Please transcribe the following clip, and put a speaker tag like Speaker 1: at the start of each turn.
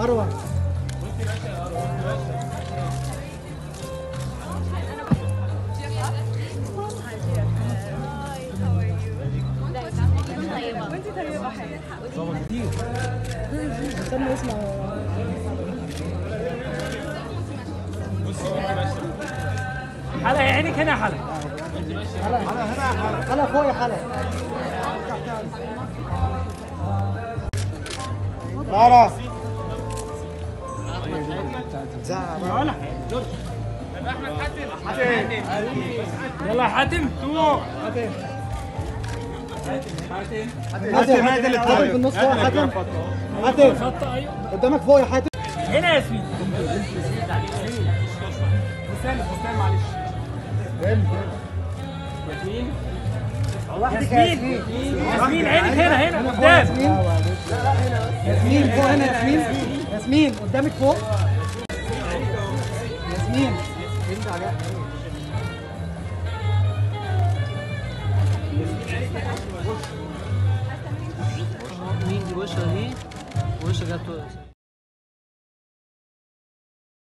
Speaker 1: اروى استنى اسمع
Speaker 2: حلا يا عينك هنا حلا.
Speaker 1: حلا فوق يا حلا تعالى
Speaker 2: يلا يا حاتم طلوع
Speaker 1: حاتم حاتم في النص فوق يا حاتم حاتم
Speaker 2: خط أيوه
Speaker 1: قدامك فوق يا حاتم
Speaker 2: هنا يا ياسمين بستان بستان معلش
Speaker 1: ياسمين
Speaker 2: ياسمين عينك هنا هنا قدام
Speaker 1: ياسمين فوق هنا ياسمين ياسمين قدامك فوق. ياسمين.
Speaker 3: مين دي؟ وشها دي وشها جت